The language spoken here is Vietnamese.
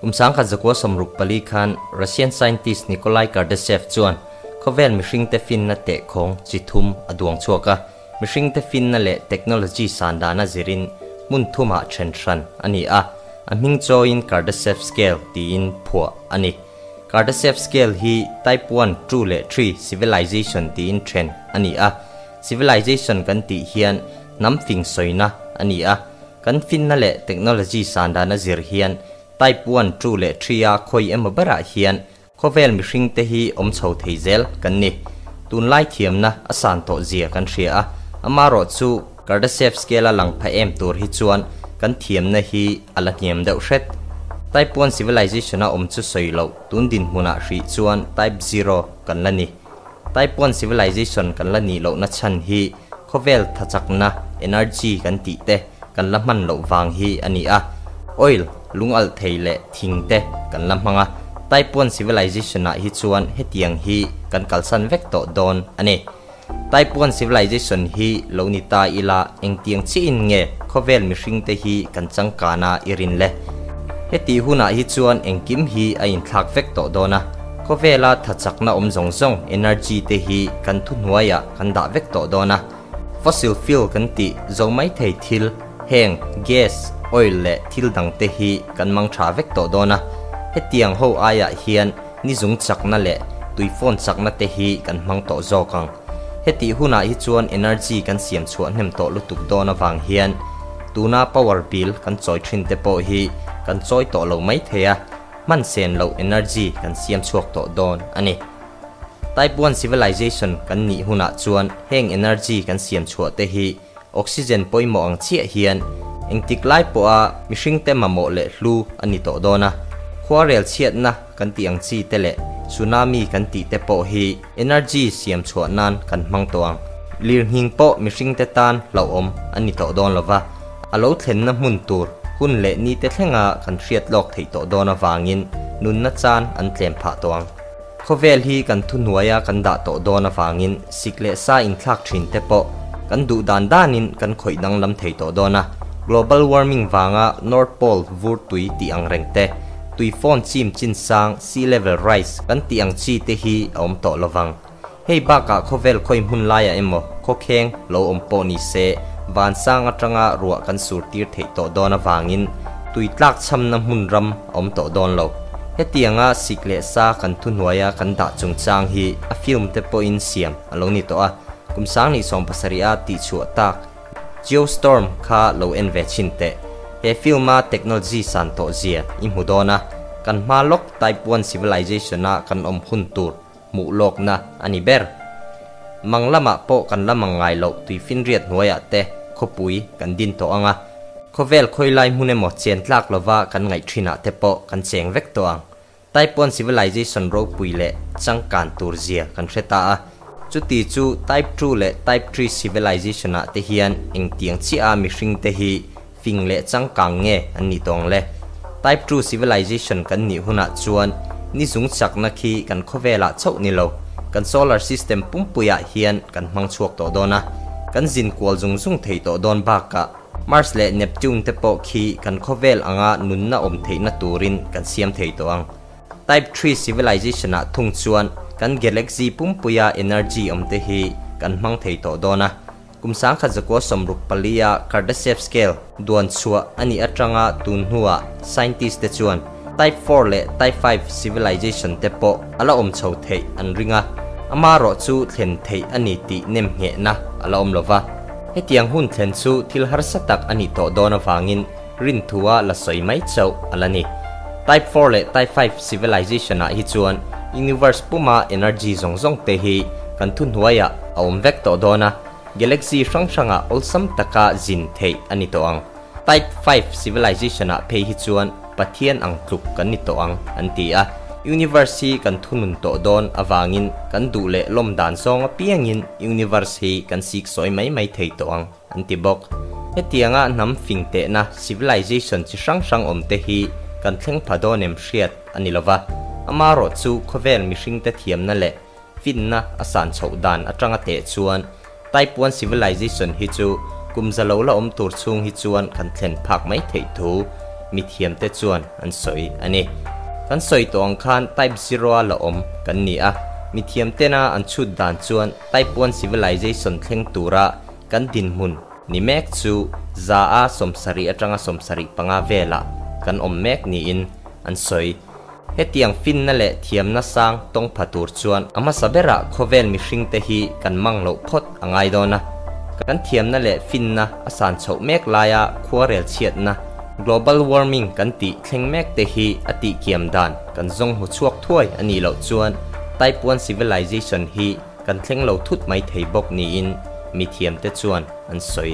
kumsang kha zakwa samruk pali khan russian scientist nikolai kardasev chuan. Khovel mihring te fin na te khong chithum aduang chuaka mihring te fin na le technology sandana zirin mun thuma chen tran ani a. Aming in kardasev scale ti in phua ani. Kardasev scale hi type 1 2 le 3 civilization ti in trend ani a. Civilization kan ti hian nam fing soina ani a. Kan fin na le technology sandana zir hian type 1 tru le 3 khoi em bara hian, khovel mi hring te hi om chho thei zel kan ni. Tun lai thiam na asan to zia kan ria a. Amaro chu Kardashev skela lang pha em tur hi chuan kan thiam na hi ala niam deuh hret type 1 civilization a om chu soilo tun din hmuna hri chuan type 0 kan lani type 1 civilization kan lani lo na chan hi khovel thachak na energy kan ti te kan la man lo wang hi ani a. Oil lung al thei le thing te kan lam hanga Taiwan civilization na hi chuan he tiang hi kan kalsan vek to don ani Taiwan civilization hi lo ni ta ila eng tiang chi in nge. Khovel mi hring te hi kan changkana irin le. He ti huna hi chuan eng kim hi a in thak vek to dona khovela thachak na om zong zong energy te hi kan thu nuaya ah kan da vek to dona fossil fuel kan ti zo mai thei thil, heng, gas oil le thil dang te hi kan mang tha vek to dona he tiang ho aya hian ni zung chak na le, tui phone chak na te hi kan mang to zo kang. He ti huna hi chuan energy kan siam chuan nem to lu tuk dona wang hian. Tuna power bill kan choi thin te po hi kan choi to lo mai thea man sen lo energy kan siam chuak to don ani. Type 1 civilization kan ni huna chuan heng energy kan siam chua te hi. Oxygen poimo ang chia hian. เองติกไล่ปัวมิชิงเต็มาโมเลยลูอันนี้ต่อดอนะขวาเรลเชียนนะกันตีอังซีเตเลสุนามีกันตีเตปอฮีเอเนอร์จีเสียมชวนนันกันมังตัวงลีรหิงปอมิชิงเตตันเหล่าอมอันนี้ต่อดอนละวะอารมณ์เห็นน้ำมุนตัวหุ่นเละนี่เตเงากันเชียดลอกถิต่อดอนะวางินนุนนัจานอันเตลมผาตัวงขเวลฮีกันทุนหัวยากันด่าต่อดอนะวางินสิกเลซ่าอินทักชินเตปอกันดูดานด้านินกันข่อยดังลำเถิต่อดอนะ global warming wanga north pole, vur tui ti ang rengte tui phone chim chin sang, sea level rise kan ti ang chi te hi om to lovang hei ba ka khovel khoi mun laya emo, kho kheng, lo om po ni se, van sang atanga ruwa kan sur tir thei to dona wangin tui tlak cham na mun ram om to don lo. He tianga sikle sa kan thu nuaya kan da chung chang hi, a film te po in siam alo ni to a. Kum sang ni som pasaria ti chu tak. Geostorm kha lo en ve chin te. He filma technology san to zia. Im hudona kan ma lok type 1 civilization na kan om hun tur. Mu lok na. Ani ber. Manglama po kan lama ngai lo tui fin riat nuaya te. Khopui kan din to anga. Khovel khoilai mune mo chen tlak lova kan ngai thina te po kan cheng vek to ang. Type 1 civilization ro pui le. Chang kan tur zia kan hreta a chu ti chu, type 2 le type 3 civilization à, a te hian eng tiang chi a mi hring te hi fing le chang kang nge an ni tong le type 2 civilization kan ni huna chuan ni zung chak na khi kan khovela chau ni lo kan solar system pumpuya hian kan mang chuak to dona kan zin kwal zung zung thei to don ba ka Mars le Neptune te po khi kan khovel anga nun na om thei na turin kan siam thei to ang type 3 civilization à, a thung chuan kan galaxy pumpuya energy omte hi, kan mang thei to dona kumsang kha zako somruk palia kardashev scale. Duan chua ani atanga tun huwa scientist te chuan. Type 4 le type 5 civilization te po, ala om chho thei an ringa. Ama ro chu thlen thei ani ti nem nge na, ala om lova he tiang hun thlen chu thil har satak ani to dona wangin rin thuwa la soi mai chau alani type 4 le type 5 civilization a hi chuan universe puma energy zong zong te hi, kan thun huaya aum vek to dona galaxy sang sanga olsam taka zin thei ani to ang. Type 5 civilization a pe hi chuan, pathian ang tluk kan ni to ang anti a. Universe hi kan thunun to don awangin kan du le lom dan song piangin universe hi kan sik soi mai mai thei to ang anti bok. Hetianga nam fing te na, civilization chi sang sang om te hi, kan thleng phadonem hriat ani lova อมารถสูขเวลมิชิงแต่เทียมนั่นแหละฟินนะอาสานโฉดานอจังเตะชวนไต้ปวนซิวิลิลเซชันฮิจูกุมจะเลวละอมตูดซุงฮิจวนคันเทนพักไม่เถิดทูมีเทียมเตชวนอันสวยอันนี้กันสวยตัวอังคารไต้บิรัวละอมกันนี่อะมีเทียมเตน่าอันชุดดานชวนไต้ปวนซิวิลิลเซชันเทงตูระกันดินมุนนี่แม็กซูซาอาสมสรีอจังสมสรีปังอาเวลากันอมแม็กนี่อินอันสวย he tiang fin na le thiam na sang tong phatur chuan ama sabera khoven mi hring te hi kan mang lo phot angai do na kan thiam na le fin na asan chho mek laya khuarel chiat na global warming kan ti thleng mek te hi ati kiam dan kan zong hu chuak thuai ani lo chuan taipuan civilization hi kan thleng lo thut mai thei bok ni in mi thiam te chuan an soi